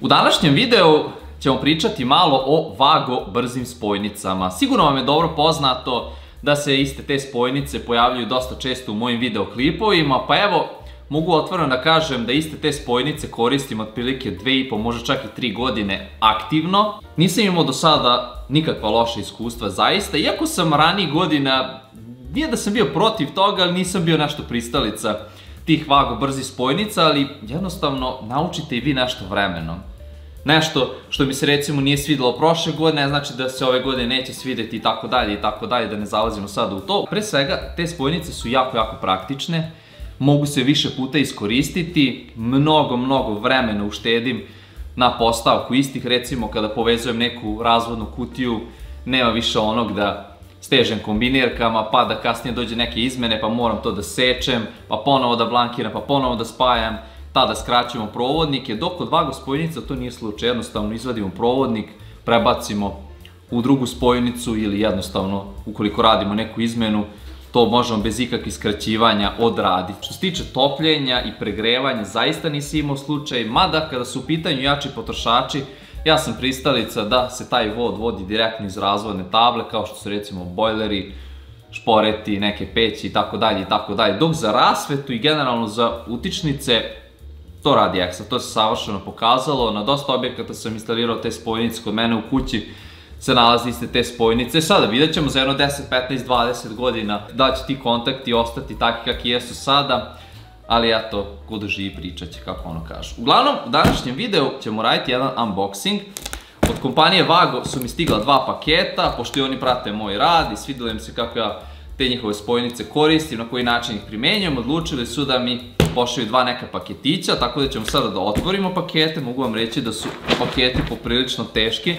U današnjem videu ćemo pričati malo o vago brzim spojnicama. Sigurno vam je dobro poznato da se iste te spojnice pojavljuju dosta često u mojim videoklipovima, pa evo, mogu otvoreno da kažem da iste te spojnice koristim otprilike 2,5, možda čak i 3 godine aktivno. Nisam imao do sada nikakva loša iskustva zaista, iako sam ranijih godina, nije da sam bio protiv toga, ali nisam bio nešto pristalica tih vago brzi spojnica, ali jednostavno naučite i vi nešto vremenom. Nešto što mi se recimo nije svidelo prošle godine, znači da se ove godine neće svideti i tako dalje i tako dalje, da ne zalazimo sada u to. Pre svega, te spojnice su jako, jako praktične, mogu se više puta iskoristiti, mnogo, mnogo vremena uštedim na postavku istih, recimo kada povezujem neku razvodnu kutiju, nema više onog da stežem kombinirkama, pa da kasnije dođe neke izmene, pa moram to da sečem, pa ponovo da blankiram, pa ponovo da spajam, tada skraćujemo provodnike, dok kod vago spojnica to nije slučaj, jednostavno izvadimo provodnik, prebacimo u drugu spojnicu ili jednostavno ukoliko radimo neku izmenu, to možemo bez ikakvih skraćivanja odraditi. Što se tiče topljenja i pregrevanja, zaista nisi imao slučaj, mada kada su u pitanju jači potrošači, Ja sam pristalica da se taj vod vodi direktno iz razvodne table, kao što su recimo bojleri, šporeti, neke peći i tako dalje i tako dalje. Dok za rasvetu i generalno za utičnice, to radi EXA, to se savršeno pokazalo. Na dosta objekata sam instalirao te spojnice kod mene u kući, se nalazi iste te spojnice. Sada vidjet ćemo za jedno 10, 15, 20 godina da će ti kontakti ostati takvi kakvi jesu sada ali eto, ko da živi pričat će, kako ono kažu. Uglavnom, u današnjem videu ćemo raditi jedan unboxing. Od kompanije Vago su mi stigla dva paketa, pošto i oni prate moj rad i svidjelo im se kako ja te njihove spojnice koristim, na koji način ih primenjujem, odlučili su da mi pošalju dva neka paketića, tako da ćemo sada da otvorimo pakete, mogu vam reći da su paketi poprilično teški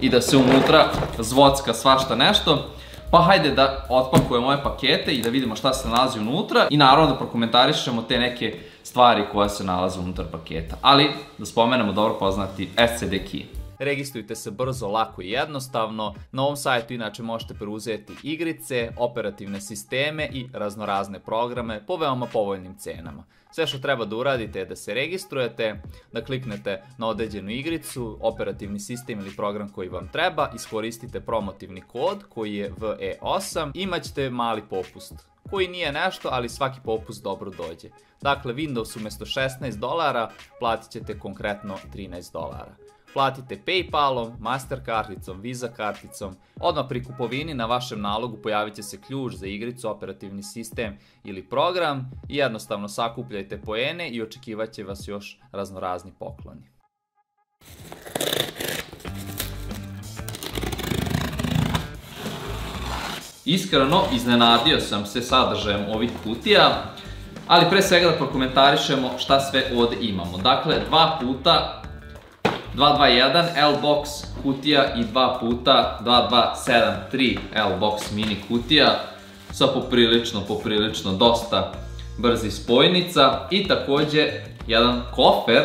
i da se unutra zvocka svašta nešto. Pa hajde da otpakujemo ove pakete i da vidimo šta se nalazi unutra i naravno da prokomentarišemo te neke stvari koje se nalaze unutar paketa. Ali da spomenemo dobro poznati SCD key. Registrujte se brzo, lako i jednostavno. Na ovom sajtu inače možete preuzeti igrice, operativne sisteme i raznorazne programe po veoma povoljnim cenama. Sve što treba da uradite je da se registrujete, da kliknete na određenu igricu, operativni sistem ili program koji vam treba, iskoristite promotivni kod koji je VE8 i imaćete mali popust koji nije nešto, ali svaki popust dobro dođe. Dakle, Windows umesto 16 dolara platit ćete konkretno 13 dolara platite Paypalom, Master karticom, Visa karticom. Odmah pri kupovini na vašem nalogu pojavit će se ključ za igricu, operativni sistem ili program i jednostavno sakupljajte poene i očekivat će vas još raznorazni pokloni. Iskreno, iznenadio sam se sadržajem ovih kutija, ali pre svega da prokomentarišemo šta sve ovde imamo. Dakle, dva puta 221 L-Box kutija i 2 puta 2273 L-Box mini kutija sa poprilično, poprilično dosta brzi spojnica i takođe jedan kofer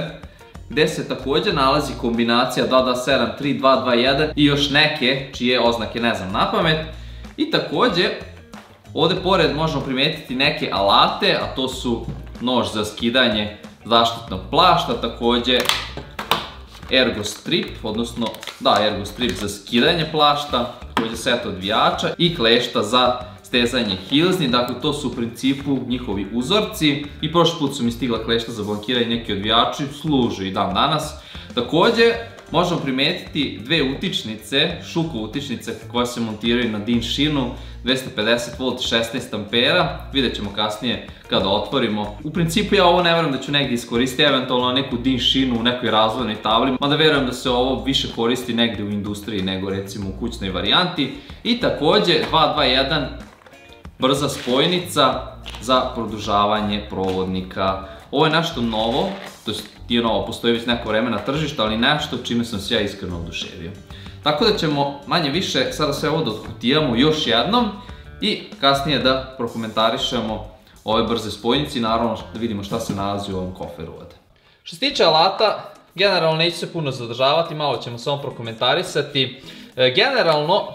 gde se takođe nalazi kombinacija 2273, 221 i još neke čije oznake ne znam na pamet. I takođe ovde pored možemo primetiti neke alate a to su nož za skidanje zaštitnog plašta takođe Ergo Strip, odnosno, da, Ergo Strip za skidanje plašta, takođe set odvijača i klešta za stezanje hilzni, dakle to su u principu njihovi uzorci i prošli put su mi stigla klešta za blankiranje neki odvijači, služu i dan danas. Takođe, možemo primetiti dve utičnice, šuko utičnice koje se montiraju na DIN šinu, 250 V 16 ampera, vidjet ćemo kasnije kada otvorimo. U principu ja ovo ne verujem da ću negdje iskoristiti, eventualno neku DIN šinu u nekoj razvojnoj tabli, mada verujem da se ovo više koristi negdje u industriji nego recimo u kućnoj varijanti. I takođe 221 brza spojnica za produžavanje provodnika. Ovo je nešto novo, to je novo, postoji već neko vreme na tržištu, ali nešto čime sam se ja iskreno oduševio. Tako da ćemo manje više sada sve ovo da otkutijamo još jednom i kasnije da prokomentarišemo ove brze spojnice i naravno da vidimo šta se nalazi u ovom koferu ovde. Što se tiče alata, generalno neću se puno zadržavati, malo ćemo samo prokomentarisati. E, generalno,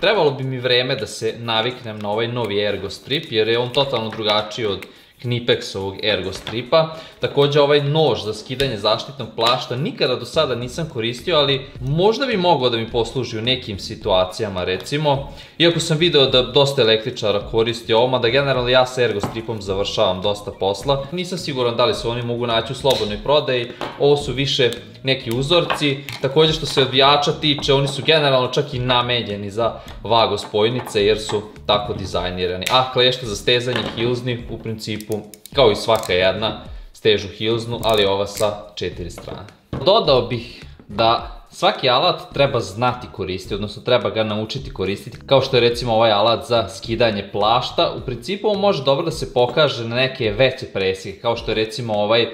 trebalo bi mi vreme da se naviknem na ovaj novi Ergo Strip, jer je on totalno drugačiji od Knipexovog Ergo stripa. Takođe ovaj nož za skidanje zaštitnog plašta nikada do sada nisam koristio, ali možda bi mogao da mi posluži u nekim situacijama recimo. Iako sam video da dosta električara koristi ovo, mada generalno ja sa Ergo stripom završavam dosta posla. Nisam siguran da li se oni mogu naći u slobodnoj prodaji, ovo su više neki uzorci. Takođe što se odvijača tiče, oni su generalno čak i namenjeni za vago spojnice jer su tako dizajnirani. A klešta za stezanje hilzni u principu, kao i svaka jedna, stežu hilznu, ali ova sa četiri strane. Dodao bih da svaki alat treba znati koristiti, odnosno treba ga naučiti koristiti, kao što je recimo ovaj alat za skidanje plašta. U principu on može dobro da se pokaže na neke veće presike, kao što je recimo ovaj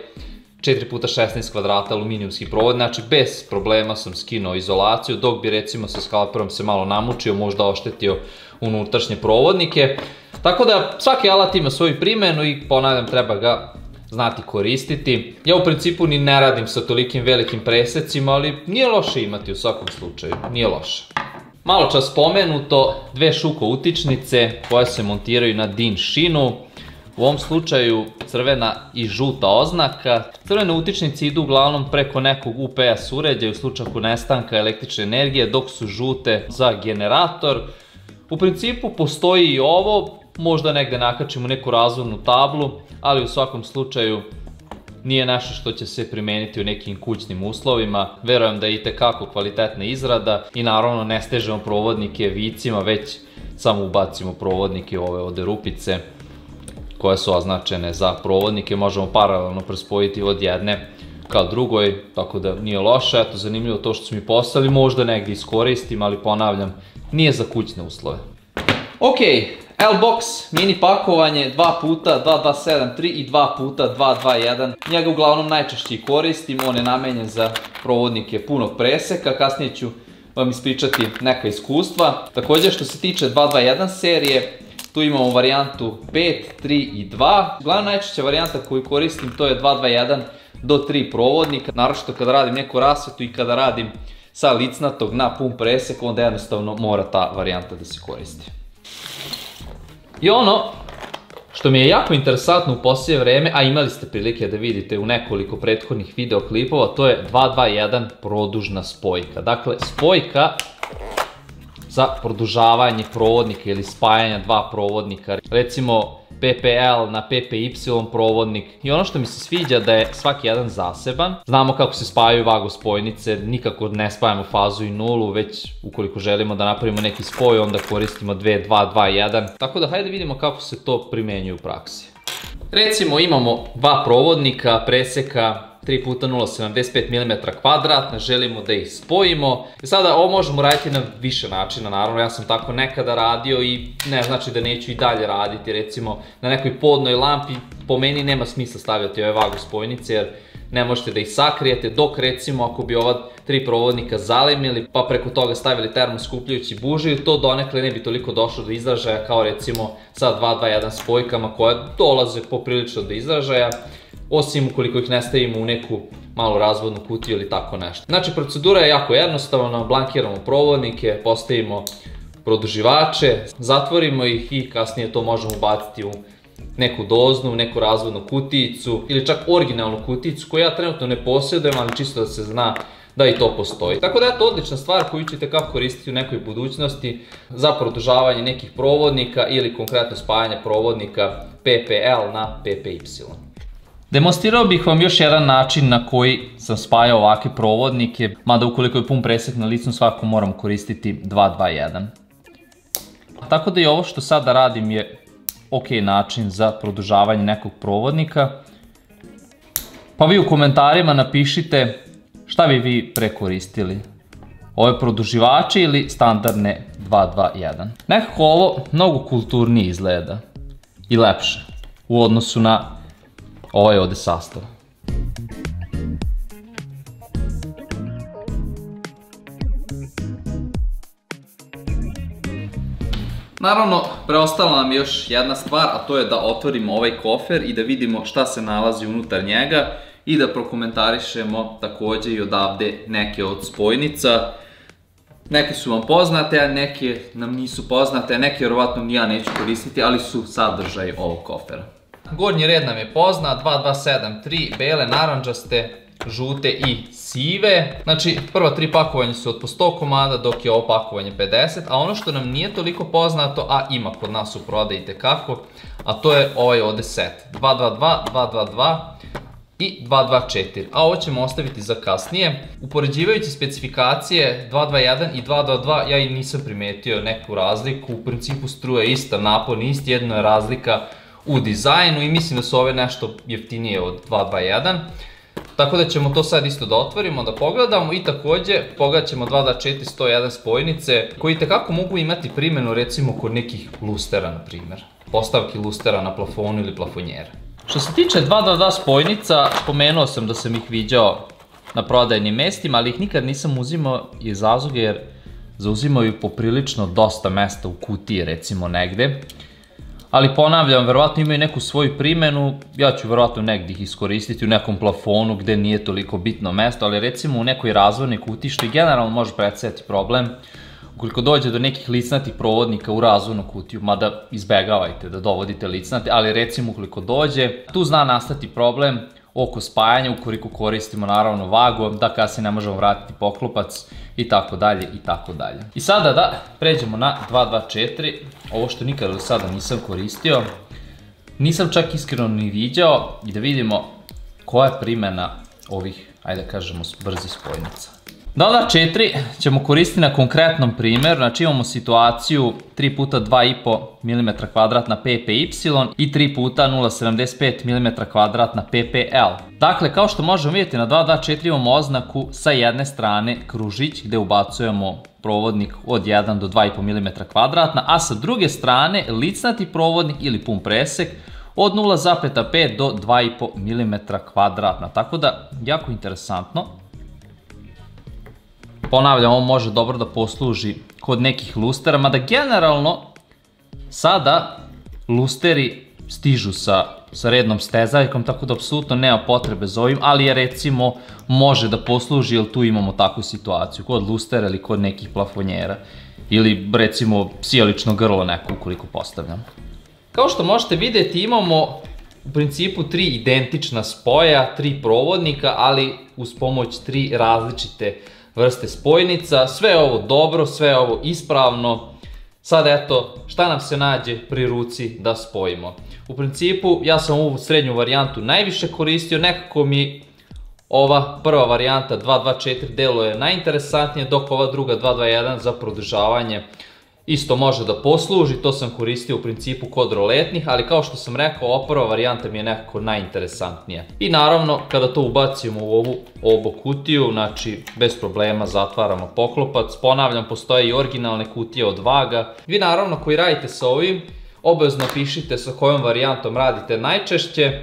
4x16 kvadrata aluminijumski provod, znači bez problema sam skinuo izolaciju, dok bi recimo sa skalperom se malo namučio, možda oštetio unutrašnje provodnike. Tako da svaki alat ima svoju primenu i ponavljam treba ga znati koristiti. Ja u principu ni ne radim sa tolikim velikim presecima, ali nije loše imati u svakom slučaju, nije loše. Malo čas spomenuto, dve šuko utičnice koje se montiraju na DIN šinu. U ovom slučaju crvena i žuta oznaka. Crvene utičnice idu uglavnom preko nekog UPS uređaja u slučaju nestanka električne energije, dok su žute za generator. U principu postoji i ovo, možda negde nakačimo neku razvornu tablu, ali u svakom slučaju nije nešto što će se primeniti u nekim kućnim uslovima. Verujem da je i tekako kvalitetna izrada i naravno ne stežemo provodnike vicima, već samo ubacimo provodnike u ove ovde rupice koje su označene za provodnike, možemo paralelno prespojiti od jedne kao drugoj, tako da nije loše, eto zanimljivo to što su mi poslali, možda negdje iskoristim, ali ponavljam, nije za kućne uslove. Ok, L-Box, mini pakovanje, 2 puta 2273 i 2 puta 221. Njega uglavnom najčešće koristim, on je namenjen za provodnike punog preseka, kasnije ću vam ispričati neka iskustva. Također što se tiče 221 serije, Tu imamo varijantu 5, 3 i 2. Glavna najčešća varijanta koju koristim to je 221 do 3 provodnika. Naravno kada radim neku rasvetu i kada radim sa licnatog na pun presek, onda jednostavno mora ta varijanta da se koristi. I ono što mi je jako interesantno u poslije vreme, a imali ste prilike da vidite u nekoliko prethodnih videoklipova, to je 221 produžna spojka. Dakle, spojka za produžavanje provodnika ili spajanja dva provodnika. Recimo PPL na PPY provodnik. I ono što mi se sviđa da je svaki jedan zaseban. Znamo kako se spajaju vago spojnice, nikako ne spajamo fazu i nulu, već ukoliko želimo da napravimo neki spoj, onda koristimo 2, 2, 2, 1. Tako da hajde vidimo kako se to primenjuje u praksi. Recimo imamo dva provodnika, preseka 3 puta 0,75 mm kvadratna, želimo da ih spojimo. I sada ovo možemo raditi na više načina, naravno ja sam tako nekada radio i ne znači da neću i dalje raditi, recimo na nekoj podnoj lampi po meni nema smisla stavljati ove vagu spojnice jer ne možete da ih sakrijete, dok recimo ako bi ova tri provodnika zalimili pa preko toga stavili termoskupljujući bužiju, to donekle ne bi toliko došlo do izražaja kao recimo sa 2-2-1 spojkama koje dolaze poprilično do izražaja osim ukoliko ih ne stavimo u neku malu razvodnu kutiju ili tako nešto. Znači, procedura je jako jednostavna, blankiramo provodnike, postavimo produživače, zatvorimo ih i kasnije to možemo baciti u neku doznu, neku razvodnu kutijicu ili čak originalnu kutijicu koju ja trenutno ne posjedujem, ali čisto da se zna da i to postoji. Tako da je to odlična stvar koju ćete kako koristiti u nekoj budućnosti za produžavanje nekih provodnika ili konkretno spajanje provodnika PPL na PPY. Demonstrirao bih vam još jedan način na koji sam spajao ovakve provodnike, mada ukoliko je pun presek na licu svako moram koristiti 221. Tako da i ovo što sada radim je ok način za produžavanje nekog provodnika. Pa vi u komentarima napišite šta bi vi prekoristili. Ove produživače ili standardne 221. Nekako ovo mnogo kulturnije izgleda i lepše u odnosu na ovaj ovde sastav. Naravno, preostala nam još jedna stvar, a to je da otvorimo ovaj kofer i da vidimo šta se nalazi unutar njega i da prokomentarišemo takođe i odavde neke od spojnica. Neke su vam poznate, a neke nam nisu poznate, a neke vjerovatno ja neću koristiti, ali su sadržaj ovog kofera. Gornji red nam je poznat, 2273, bele, naranđaste, žute i sive. Znači, prva tri pakovanja su od po 100 komada, dok je ovo pakovanje 50, a ono što nam nije toliko poznato, a ima kod nas u prodaju kako, a to je ovaj ovde set. 222, 222 i 224, a ovo ćemo ostaviti za kasnije. Upoređivajući specifikacije 221 i 222, ja i nisam primetio neku razliku, u principu struja ista, napon isti, jedno je razlika u dizajnu i mislim da su ove nešto jeftinije od 221. Tako da ćemo to sad isto da otvorimo, da pogledamo i takođe pogledat ćemo 224 101 spojnice koji tekako mogu imati primjenu recimo kod nekih lustera, na primjer. Postavki lustera na plafonu ili plafonjera. Što se tiče 222 spojnica, spomenuo sam da sam ih viđao na prodajnim mestima, ali ih nikad nisam uzimao iz razloga jer zauzimaju poprilično dosta mesta u kutiji recimo negde ali ponavljam, verovatno imaju neku svoju primenu, ja ću verovatno negdje ih iskoristiti u nekom plafonu gde nije toliko bitno mesto, ali recimo u nekoj razvojnoj kuti što i generalno može predstaviti problem, ukoliko dođe do nekih licnatih provodnika u razvojnu kutiju, mada izbegavajte da dovodite licnate, ali recimo ukoliko dođe, tu zna nastati problem oko spajanja, ukoliko koristimo naravno vago, da kasnije ne možemo vratiti poklopac i tako dalje i tako dalje. I sada da pređemo na 224, ovo što nikada do sada nisam koristio, nisam čak iskreno ni viđao i da vidimo koja je primjena ovih, ajde da kažemo, brzih spojnica. Dala 4 ćemo koristiti na konkretnom primjeru, znači imamo situaciju 3 puta 2,5 mm kvadratna PPY i 3 puta 0,75 mm kvadratna PPL. Dakle, kao što možemo vidjeti na 224 imamo oznaku sa jedne strane kružić gde ubacujemo provodnik od 1 do 2,5 mm kvadratna, a sa druge strane licnati provodnik ili pun presek od 0,5 do 2,5 mm kvadratna. Tako da, jako interesantno. Ponavljam, ovo može dobro da posluži kod nekih lustera, mada generalno sada lusteri stižu sa, sa rednom stezaljkom, tako da apsolutno nema potrebe za ovim, ali je recimo može da posluži, jer tu imamo takvu situaciju, kod lustera ili kod nekih plafonjera, ili recimo sjelično grlo neko ukoliko postavljamo. Kao što možete vidjeti imamo u principu tri identična spoja, tri provodnika, ali uz pomoć tri različite vrste spojnica. Sve ovo dobro, sve ovo ispravno. Sad eto, šta nam se nađe pri ruci da spojimo. U principu, ja sam ovu srednju varijantu najviše koristio, nekako mi ova prva varijanta 224 deluje najinteresantnije, dok ova druga 221 za produžavanje isto može da posluži, to sam koristio u principu kod roletnih, ali kao što sam rekao, ova prva varijanta mi je nekako najinteresantnija. I naravno, kada to ubacimo u ovu obo kutiju, znači bez problema zatvaramo poklopac, ponavljam, postoje i originalne kutije od vaga. Vi naravno koji radite sa ovim, obavezno pišite sa kojom varijantom radite najčešće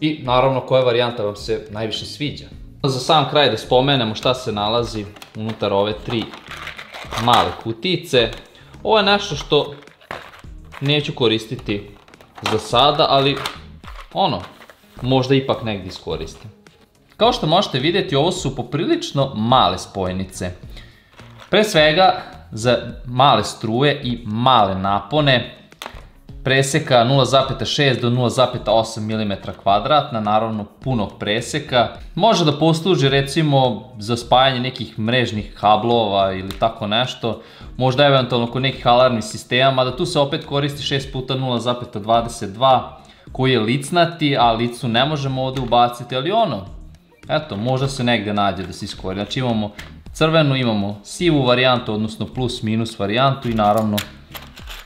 i naravno koja varijanta vam se najviše sviđa. Za sam kraj da spomenemo šta se nalazi unutar ove tri male kutice. Ovo je nešto što neću koristiti za sada, ali ono, možda ipak negdje iskoristim. Kao što možete vidjeti, ovo su poprilično male spojnice. Pre svega, za male struje i male napone, preseka 0,6 do 0,8 mm kvadratna, naravno punog preseka. Može da posluži recimo za spajanje nekih mrežnih kablova ili tako nešto, možda eventualno kod nekih alarmnih sistema, mada tu se opet koristi 6 puta 0,22 koji je licnati, a licu ne možemo ovde ubaciti, ali ono, eto, možda se negde nađe da se iskori. Znači imamo crvenu, imamo sivu varijantu, odnosno plus minus varijantu i naravno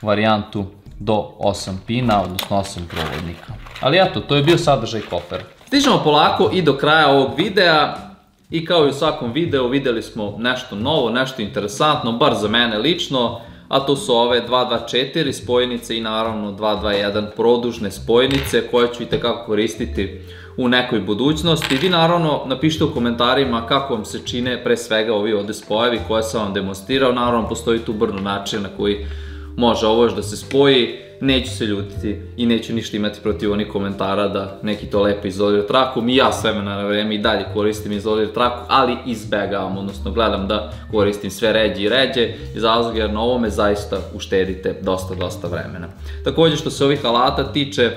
varijantu do 8 pina, odnosno 8 provodnika. Ali eto, to je bio sadržaj kofera. Stižemo polako i do kraja ovog videa. I kao i u svakom videu videli smo nešto novo, nešto interesantno, bar za mene lično, a to su ove 224 spojnice i naravno 221 produžne spojnice koje ću i tekako koristiti u nekoj budućnosti. Vi naravno napišite u komentarima kako vam se čine pre svega ovi ovde spojevi koje sam vam demonstrirao. Naravno postoji tu brno način na koji može ovo još da se spoji, neću se ljutiti i neću ništa imati protiv onih komentara da neki to lepo izolira trakom i ja s vremena na vreme i dalje koristim izolir traku, ali izbegavam, odnosno gledam da koristim sve ređe i ređe iz razloga jer na ovome zaista uštedite dosta, dosta vremena. Takođe što se ovih alata tiče,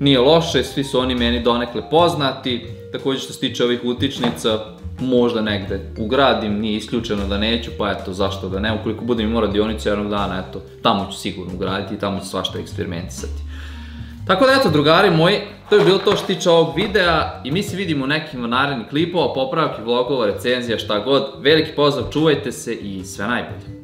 nije loše, svi su oni meni donekle poznati. Također što se tiče ovih utičnica, možda negde ugradim, nije isključeno da neću, pa eto, zašto da ne, ukoliko budem imao radionicu jednog dana, eto, tamo ću sigurno ugraditi i tamo ću svašta eksperimentisati. Tako da eto, drugari moji, to je bilo to što tiče ovog videa i mi se vidimo u nekim narednih klipova, popravki, vlogova, recenzija, šta god. Veliki pozdrav, čuvajte se i sve najbolje.